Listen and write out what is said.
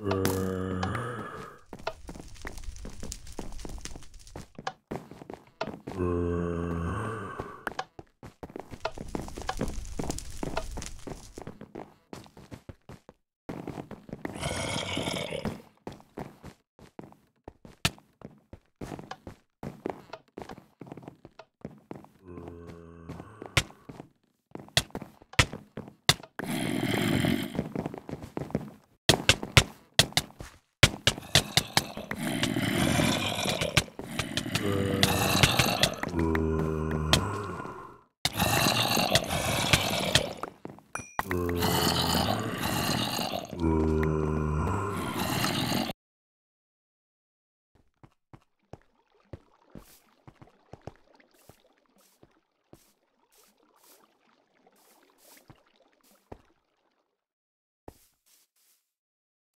Brrr. Brrr. Uh, uh.